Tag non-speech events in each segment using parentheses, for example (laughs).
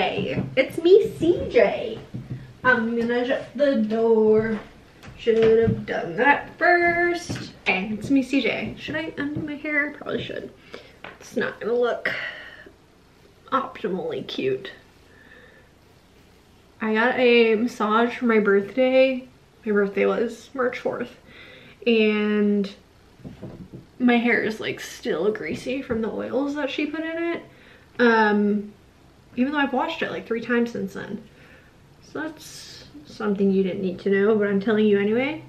It's me, CJ. I'm gonna shut the door. Should have done that first. Okay, it's me, CJ. Should I undo my hair? Probably should. It's not gonna look optimally cute. I got a massage for my birthday. My birthday was March 4th. And my hair is like still greasy from the oils that she put in it. Um, even though I've washed it like three times since then. So that's something you didn't need to know, but I'm telling you anyway.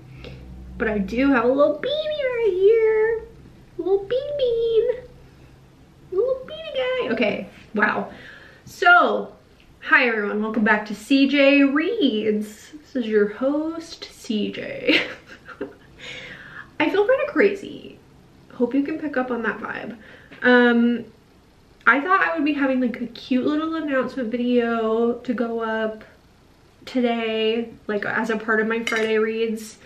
But I do have a little baby right here. A little bean bean. A little beanie guy. Okay, wow. So, hi everyone, welcome back to CJ Reads. This is your host, CJ. (laughs) I feel kind of crazy. Hope you can pick up on that vibe. Um, I thought I would be having like a cute little announcement video to go up today, like as a part of my Friday reads.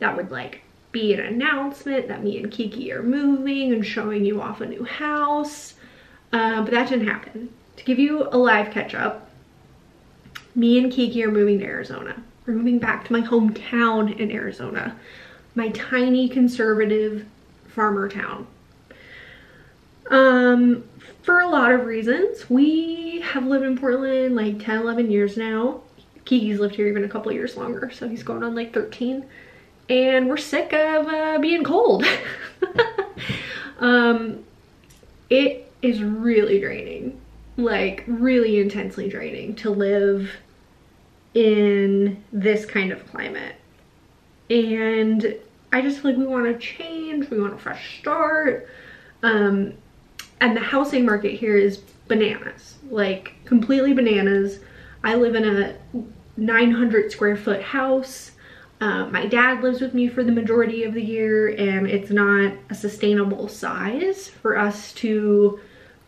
That would like be an announcement that me and Kiki are moving and showing you off a new house. Uh, but that didn't happen. To give you a live catch up, me and Kiki are moving to Arizona. We're moving back to my hometown in Arizona my tiny conservative farmer town. Um, for a lot of reasons. We have lived in Portland like 10, 11 years now. Kiki's lived here even a couple years longer, so he's going on like 13. And we're sick of uh, being cold. (laughs) um, it is really draining, like really intensely draining to live in this kind of climate and I just feel like we want to change, we want a fresh start. Um, and the housing market here is bananas, like completely bananas. I live in a 900 square foot house. Uh, my dad lives with me for the majority of the year and it's not a sustainable size for us to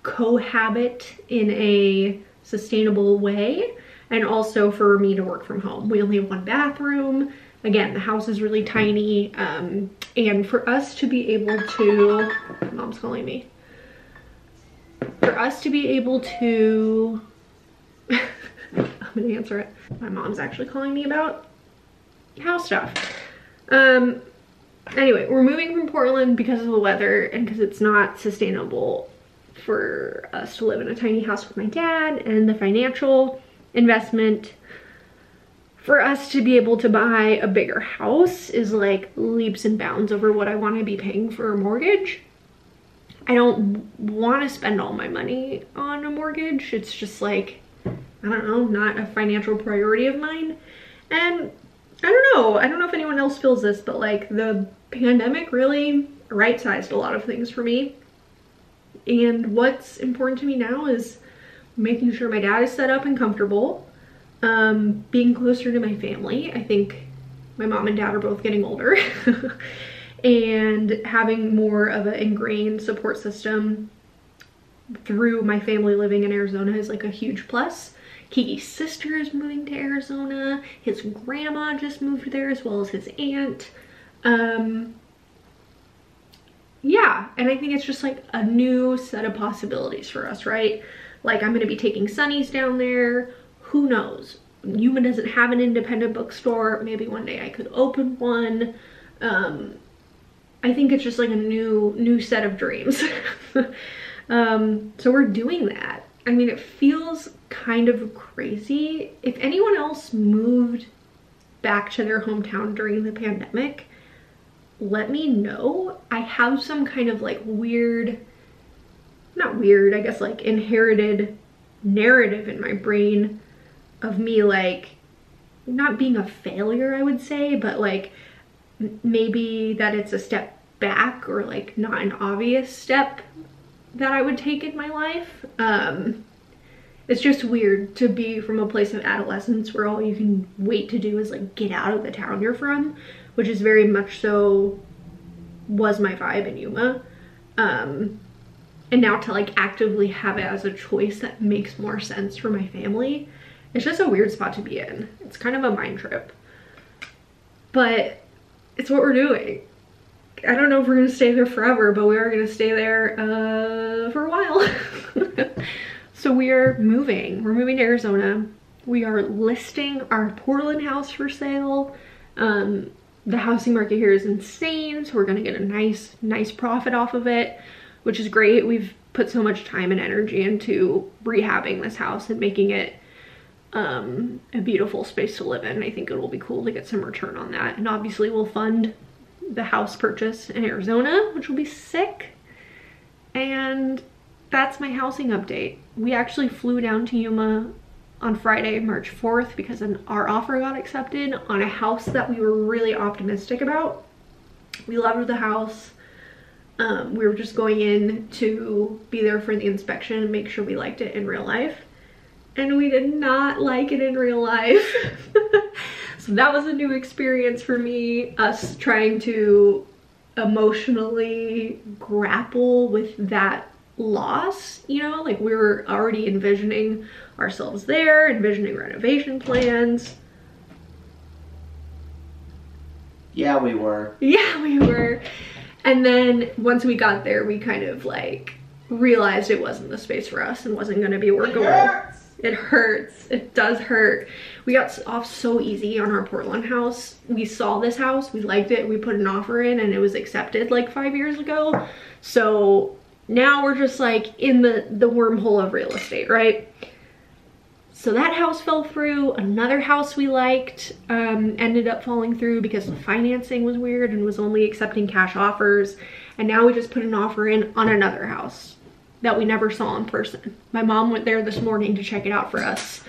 cohabit in a sustainable way and also for me to work from home. We only have one bathroom Again, the house is really tiny. Um, and for us to be able to, mom's calling me. For us to be able to, (laughs) I'm gonna answer it. My mom's actually calling me about house stuff. Um, anyway, we're moving from Portland because of the weather and because it's not sustainable for us to live in a tiny house with my dad and the financial investment for us to be able to buy a bigger house is like leaps and bounds over what I want to be paying for a mortgage. I don't want to spend all my money on a mortgage. It's just like, I don't know, not a financial priority of mine. And I don't know, I don't know if anyone else feels this, but like the pandemic really right-sized a lot of things for me. And what's important to me now is making sure my dad is set up and comfortable um, being closer to my family. I think my mom and dad are both getting older (laughs) and having more of an ingrained support system through my family living in Arizona is like a huge plus. Kiki's sister is moving to Arizona. His grandma just moved there as well as his aunt. Um, yeah, and I think it's just like a new set of possibilities for us, right? Like I'm gonna be taking Sunny's down there who knows? Yuma doesn't have an independent bookstore. Maybe one day I could open one. Um, I think it's just like a new new set of dreams. (laughs) um, so we're doing that. I mean, it feels kind of crazy. If anyone else moved back to their hometown during the pandemic, let me know. I have some kind of like weird, not weird, I guess like inherited narrative in my brain of me like not being a failure I would say but like maybe that it's a step back or like not an obvious step that I would take in my life um it's just weird to be from a place of adolescence where all you can wait to do is like get out of the town you're from which is very much so was my vibe in Yuma um and now to like actively have it as a choice that makes more sense for my family it's just a weird spot to be in. It's kind of a mind trip. But it's what we're doing. I don't know if we're gonna stay there forever, but we are gonna stay there uh, for a while. (laughs) So we are moving. We're moving to Arizona. We are listing our Portland house for sale. Um, the housing market here is insane, so we're gonna get a nice, nice profit off of it, which is great. We've put so much time and energy into rehabbing this house and making it um, a beautiful space to live in. I think it will be cool to get some return on that. And obviously we'll fund the house purchase in Arizona, which will be sick. And that's my housing update. We actually flew down to Yuma on Friday, March 4th, because an, our offer got accepted on a house that we were really optimistic about. We loved the house. Um, we were just going in to be there for the inspection and make sure we liked it in real life. And we did not like it in real life. (laughs) so that was a new experience for me, us trying to emotionally grapple with that loss, you know, like we were already envisioning ourselves there, envisioning renovation plans. Yeah, we were. Yeah, we were. And then once we got there, we kind of like realized it wasn't the space for us and wasn't going to be workable. It hurts. it does hurt. We got off so easy on our Portland house. We saw this house, we liked it, we put an offer in and it was accepted like five years ago. So now we're just like in the, the wormhole of real estate, right? So that house fell through. Another house we liked um, ended up falling through because the financing was weird and was only accepting cash offers. And now we just put an offer in on another house that we never saw in person. My mom went there this morning to check it out for us.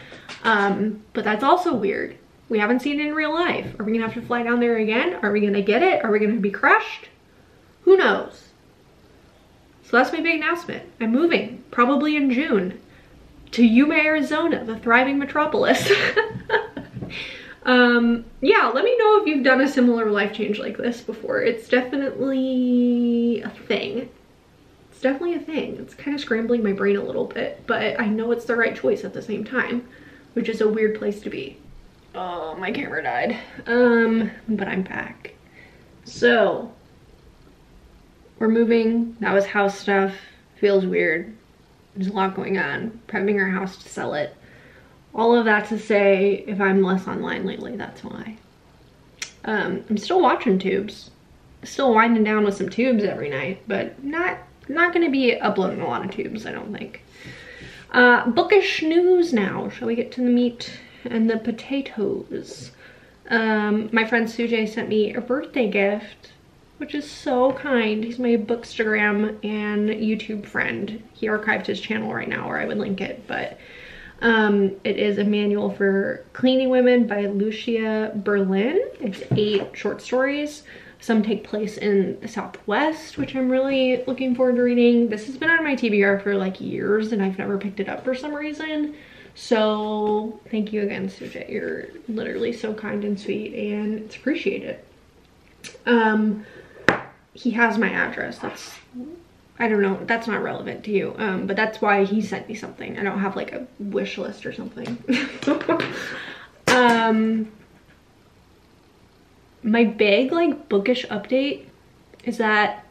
Um, but that's also weird. We haven't seen it in real life. Are we gonna have to fly down there again? Are we gonna get it? Are we gonna be crushed? Who knows? So that's my big announcement. I'm moving, probably in June, to Yuma, Arizona, the thriving metropolis. (laughs) um, yeah, let me know if you've done a similar life change like this before. It's definitely a thing. It's definitely a thing. It's kind of scrambling my brain a little bit, but I know it's the right choice at the same time, which is a weird place to be. Oh, my camera died. Um, but I'm back. So, we're moving. That was house stuff. Feels weird. There's a lot going on. Prepping our house to sell it. All of that to say, if I'm less online lately, that's why. Um, I'm still watching tubes. Still winding down with some tubes every night, but not not gonna be uploading a lot of tubes, I don't think. Uh, bookish news now. Shall we get to the meat and the potatoes? Um, my friend Sujay sent me a birthday gift which is so kind. He's my bookstagram and YouTube friend. He archived his channel right now or I would link it, but um, it is a manual for cleaning women by Lucia Berlin. It's eight short stories. Some take place in the Southwest, which I'm really looking forward to reading. This has been on my TBR for like years and I've never picked it up for some reason. So thank you again, Sujay. You're literally so kind and sweet and it's appreciated. Um, he has my address. That's, I don't know, that's not relevant to you. Um, but that's why he sent me something. I don't have like a wish list or something. (laughs) um, my big like bookish update is that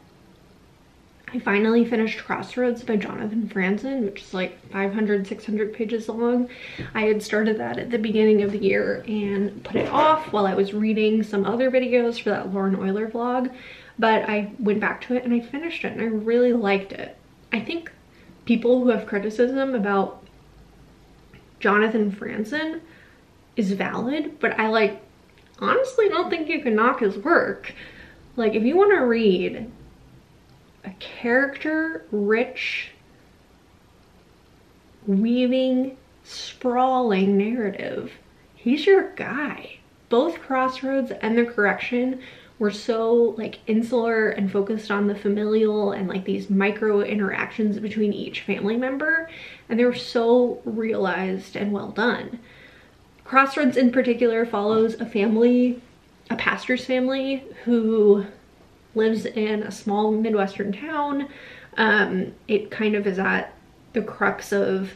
I finally finished Crossroads by Jonathan Franzen, which is like 500, 600 pages long. I had started that at the beginning of the year and put it off while I was reading some other videos for that Lauren Oyler vlog but I went back to it and I finished it and I really liked it. I think people who have criticism about Jonathan Franzen is valid, but I like honestly don't think you can knock his work. Like if you want to read a character rich weaving sprawling narrative, he's your guy. Both Crossroads and The Correction were so like insular and focused on the familial and like these micro interactions between each family member and they were so realized and well done. Crossroads in particular follows a family, a pastor's family who lives in a small Midwestern town. Um, it kind of is at the crux of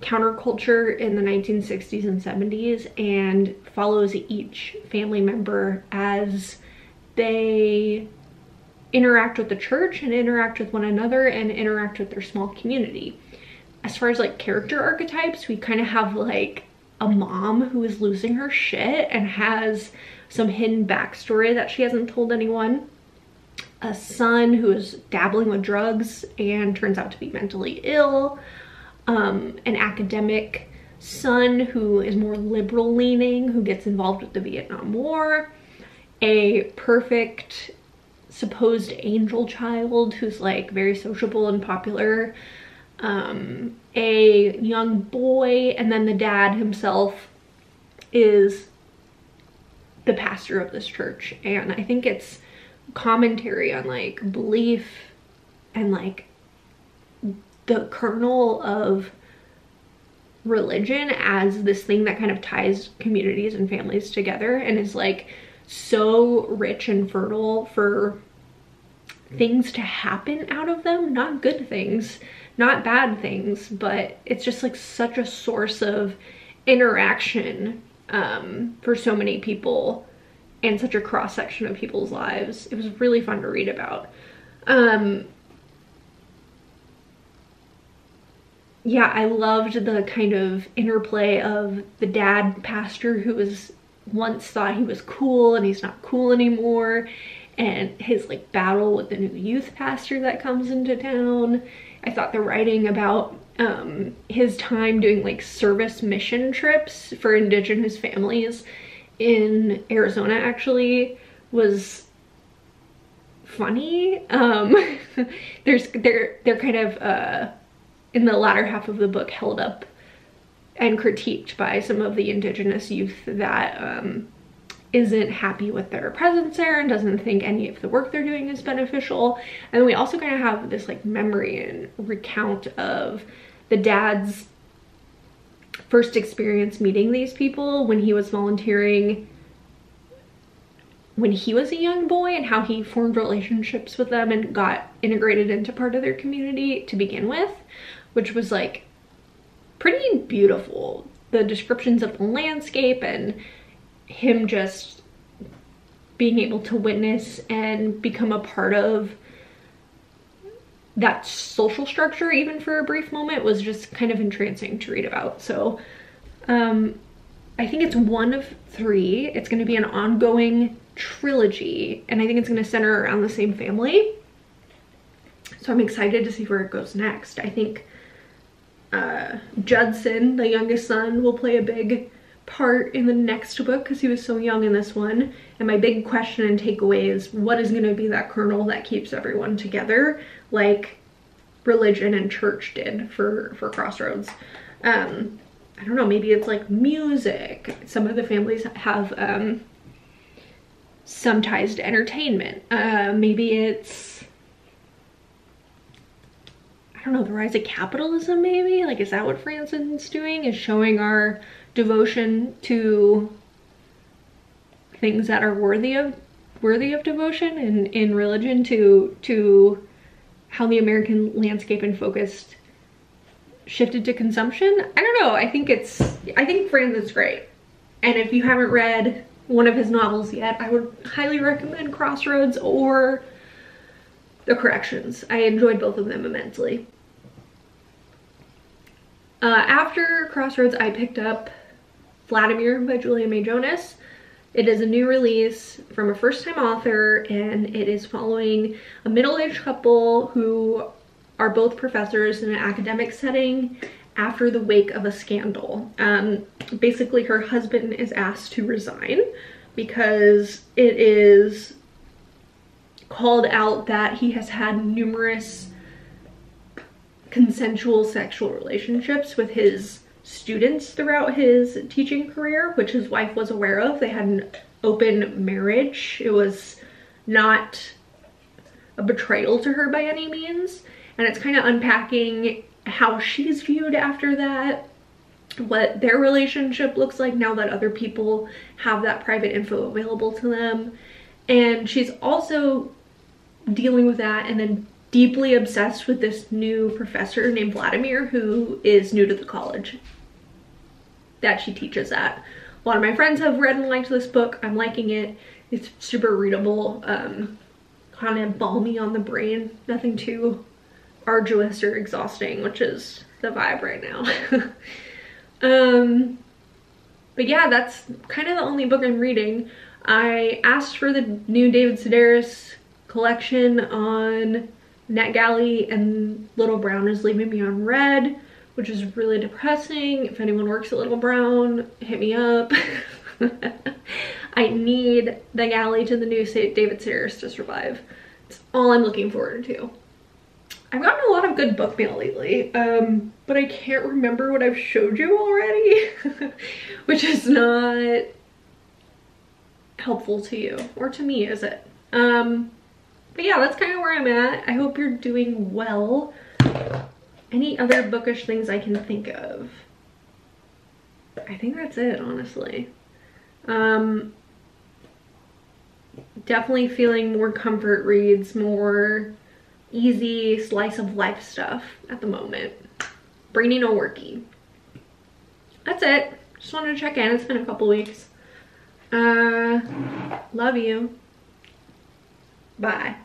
counterculture in the 1960s and 70s and follows each family member as they interact with the church and interact with one another and interact with their small community. as far as like character archetypes, we kind of have like a mom who is losing her shit and has some hidden backstory that she hasn't told anyone. A son who is dabbling with drugs and turns out to be mentally ill. Um, an academic son who is more liberal leaning, who gets involved with the Vietnam War. A perfect supposed angel child who's like very sociable and popular um, a young boy, and then the dad himself is the pastor of this church. And I think it's commentary on like belief and like the kernel of religion as this thing that kind of ties communities and families together and is like so rich and fertile for things to happen out of them, not good things not bad things, but it's just like such a source of interaction um, for so many people and such a cross section of people's lives. It was really fun to read about. Um, yeah, I loved the kind of interplay of the dad pastor who was once thought he was cool and he's not cool anymore and his like battle with the new youth pastor that comes into town I thought the writing about um, his time doing like service mission trips for indigenous families in Arizona actually was funny. Um, (laughs) there's they're they're kind of uh, in the latter half of the book held up and critiqued by some of the indigenous youth that um, isn't happy with their presence there and doesn't think any of the work they're doing is beneficial. And we also kind of have this like memory and recount of the dad's first experience meeting these people when he was volunteering when he was a young boy and how he formed relationships with them and got integrated into part of their community to begin with, which was like pretty beautiful. The descriptions of the landscape and him just being able to witness and become a part of that social structure even for a brief moment was just kind of entrancing to read about. So um i think it's one of three. It's going to be an ongoing trilogy and i think it's going to center around the same family. So i'm excited to see where it goes next. I think uh judson the youngest son will play a big part in the next book because he was so young in this one. And my big question and takeaway is what is going to be that kernel that keeps everyone together like religion and church did for, for Crossroads. Um, I don't know, maybe it's like music. Some of the families have um, some ties to entertainment. Uh, maybe it's, I don't know, the rise of capitalism maybe? Like, is that what Franzen's doing? Is showing our devotion to things that are worthy of worthy of devotion and in religion to to how the American landscape and focus shifted to consumption. I don't know. I think it's I think Franzen's great. And if you haven't read one of his novels yet, I would highly recommend Crossroads or The Corrections. I enjoyed both of them immensely. Uh, after Crossroads, I picked up Vladimir by Julia May Jonas. It is a new release from a first-time author and it is following a middle-aged couple who are both professors in an academic setting after the wake of a scandal. Um, basically, her husband is asked to resign because it is called out that he has had numerous consensual sexual relationships with his students throughout his teaching career, which his wife was aware of. They had an open marriage. It was not a betrayal to her by any means. And it's kind of unpacking how she's viewed after that, what their relationship looks like now that other people have that private info available to them. And she's also dealing with that and then deeply obsessed with this new professor named Vladimir who is new to the college that she teaches at. A lot of my friends have read and liked this book. I'm liking it. It's super readable, um, kind of balmy on the brain, nothing too arduous or exhausting, which is the vibe right now. (laughs) um, but yeah, that's kind of the only book I'm reading. I asked for the new David Sedaris collection on NetGalley and Little Brown is leaving me on read, which is really depressing. If anyone works at Little Brown, hit me up. (laughs) I need the galley to the new David Sedaris to survive. It's all I'm looking forward to. I've gotten a lot of good book mail lately, um, but I can't remember what I've showed you already, (laughs) which is not helpful to you or to me, is it? Um, but yeah, that's kind of where I'm at. I hope you're doing well. Any other bookish things I can think of? I think that's it, honestly. Um, definitely feeling more comfort reads, more easy slice of life stuff at the moment. Brainy no worky. That's it. Just wanted to check in. It's been a couple weeks. Uh, love you. Bye.